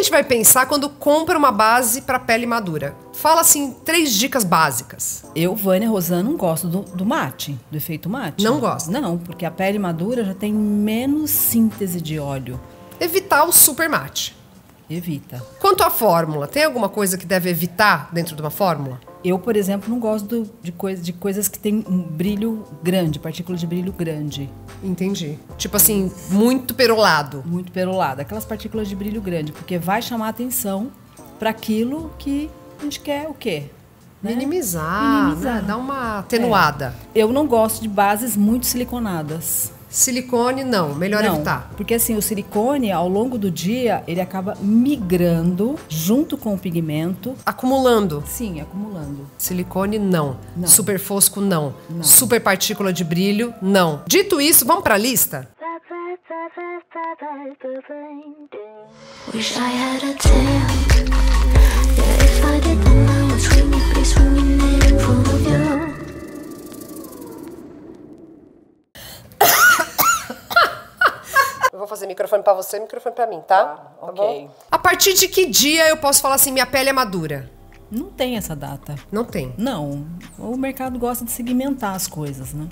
gente vai pensar quando compra uma base para pele madura? Fala assim, três dicas básicas. Eu, Vânia Rosana, não gosto do, do mate, do efeito mate. Não gosta? Não, porque a pele madura já tem menos síntese de óleo. Evitar o super mate. Evita. Quanto à fórmula, tem alguma coisa que deve evitar dentro de uma fórmula? Eu, por exemplo, não gosto do- de, coisa, de coisas que tem um brilho grande, partícula de brilho grande, Entendi. Tipo assim, muito perolado. muito perolada. Aquelas partículas de brilho grande, porque vai chamar atenção para aquilo que a gente quer o quê? Né? Minimizar, Minimizar. né? Dar uma atenuada. Eu não gosto de bases muito siliconadas. Silicone, não. Melhor não, evitar. Porque assim, o silicone, ao longo do dia, ele acaba migrando junto com o pigmento. Acumulando. Sim, acumulando. Silicone, não. Não. Super fosco, não. Não. Super partícula de brilho, não. Dito isso, vamos pra lista? Wish I had a tail. Yeah, if I did, then I would it in of you. Eu vou fazer microfone pra você e microfone pra mim, tá? Tá, ok. bom? A partir de que dia eu posso falar assim, minha pele é madura? Não tem essa data. Não tem. Não. O mercado gosta de segmentar as coisas, né?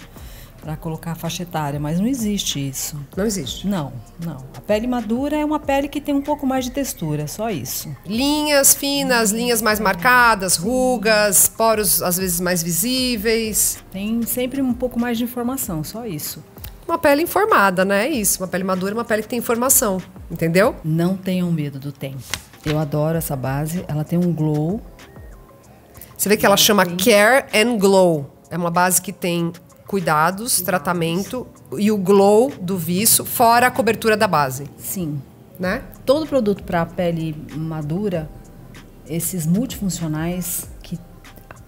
Para colocar a faixa etária, mas não existe isso. Não existe. Não, não. A pele madura é uma pele que tem um pouco mais de textura, só isso. Linhas finas, linhas mais marcadas, rugas, poros às vezes mais visíveis. Tem sempre um pouco mais de informação, só isso. Uma pele informada, né? É isso. Uma pele madura é uma pele que tem informação. Entendeu? Não tenham medo do tempo. Eu adoro essa base, ela tem um glow. Você vê que ela chama Care and Glow. É uma base que tem cuidados, tratamento e o glow do viço, fora a cobertura da base, Sim. né? Todo produto para pele madura, esses multifuncionais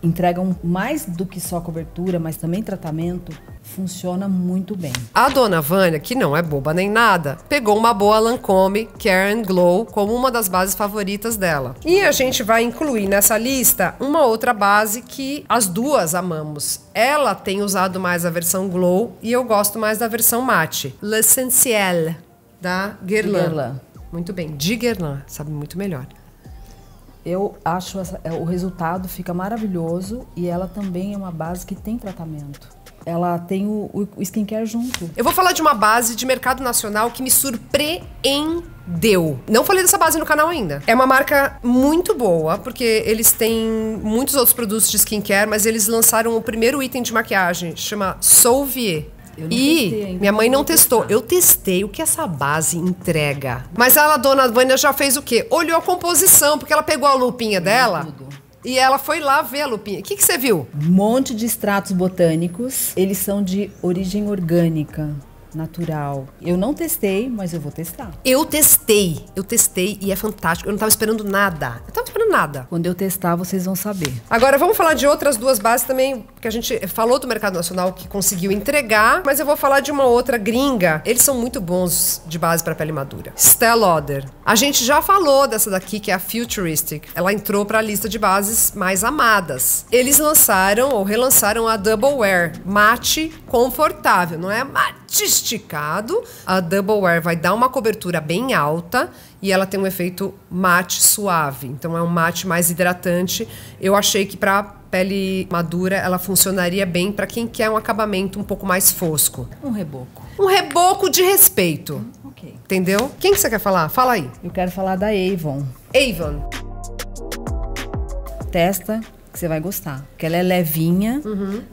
entregam mais do que só cobertura, mas também tratamento, funciona muito bem. A dona Vânia, que não é boba nem nada, pegou uma boa Lancome Care and Glow como uma das bases favoritas dela. E a gente vai incluir nessa lista uma outra base que as duas amamos. Ela tem usado mais a versão Glow e eu gosto mais da versão Mate. L'Essentiel, da Guerlain. Guerlain. Muito bem, de Guerlain, sabe muito melhor. Eu acho essa- é, o resultado fica maravilhoso e ela também é uma base que tem tratamento. Ela tem o, o- skincare junto. Eu vou falar de uma base de mercado nacional que me surpreendeu. Não falei dessa base no canal ainda. É uma marca muito boa, porque eles têm muitos outros produtos de skincare, mas eles lançaram o primeiro item de maquiagem, chama Solvier. E minha mãe não testou. testar. Eu testei o que essa base entrega. Mas ela, dona Vânia, já fez o quê? Olhou a composição, porque ela pegou a lupinha dela e ela foi lá ver a lupinha. O que, que você viu? Um monte de extratos botânicos. Eles são de origem orgânica, natural. Eu não testei, mas eu vou testar. Eu testei, eu testei e é fantástico. Eu não tava esperando nada. Eu tava nada. Quando eu testar, vocês vão saber. Agora vamos falar de outras duas bases também, que a gente falou do mercado nacional que conseguiu entregar, mas eu vou falar de uma outra gringa. Eles são muito bons de base para pele madura. Stella Lauder. A gente já falou dessa daqui que é a Futuristic. Ela entrou para a lista de bases mais amadas. Eles lançaram ou relançaram a Double Wear, mate confortável, não é mate esticado. A Double Wear vai dar uma cobertura bem alta e ela tem um efeito mate suave. Então é um mate mais hidratante. Eu achei que para pele madura ela funcionaria bem para quem quer um acabamento um pouco mais fosco. Um reboco. Um reboco de respeito. Ok. Entendeu? Quem que você quer falar? Fala aí. Eu quero falar da Avon. Avon. Testa que você vai gostar. Porque ela é levinha,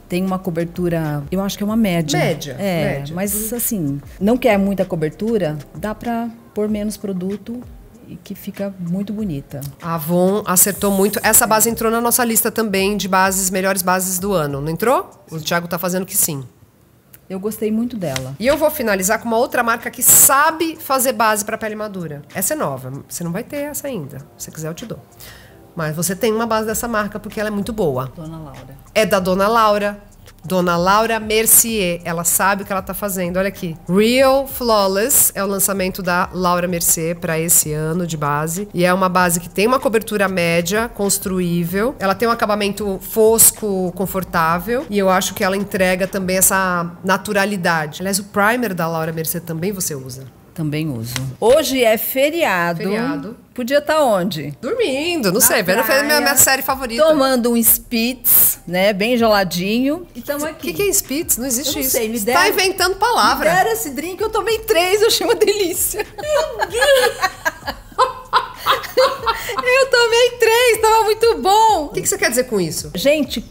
tem uma cobertura, eu acho que é uma média. Média, É, média. mas assim, não quer muita cobertura, dá pra pôr menos produto e que fica muito bonita. A Avon acertou muito. Essa base entrou na nossa lista também de bases, melhores bases do ano. Não entrou? O Thiago tá fazendo que sim. Eu gostei muito dela. E eu vou finalizar com uma outra marca que sabe fazer base para pele madura. Essa é nova. Você não vai ter essa ainda. Se você quiser, eu te dou. Mas você tem uma base dessa marca porque ela é muito boa. Dona Laura. É da Dona Laura. Dona Laura Mercier. Ela sabe o que ela tá fazendo. Olha aqui. Real Flawless é o lançamento da Laura Mercier para esse ano de base. E é uma base que tem uma cobertura média, construível. Ela tem um acabamento fosco, confortável. E eu acho que ela entrega também essa naturalidade. Aliás, o primer da Laura Mercier também você usa. Também uso. Hoje é feriado. Feriado. Podia estar onde? Dormindo, não sei, vendo praia, minha, minha série favorita. Tomando um Spitz, né? Bem geladinho. E estamos O aqui. que, que é Spitz? Não existe Eu não isso. sei, me Você deram- tá inventando Me palavra. deram esse drink, eu tomei três, eu achei uma delícia. eu tomei três, tava muito bom. O que, que você quer dizer com isso? Gente,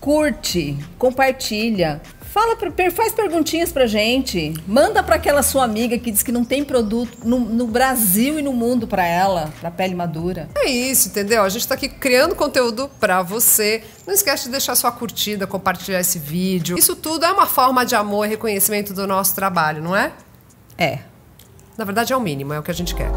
curte, compartilha. Fala, pra- faz perguntinhas pra gente. Manda pra aquela sua amiga que diz que não tem produto no, no Brasil e no mundo pra ela, pra pele madura. É isso, entendeu? A gente tá aqui criando conteúdo pra você. Não esquece de deixar sua curtida, compartilhar esse vídeo. Isso tudo é uma forma de amor e reconhecimento do nosso trabalho, não é? É. Na verdade é o mínimo, é o que a gente quer.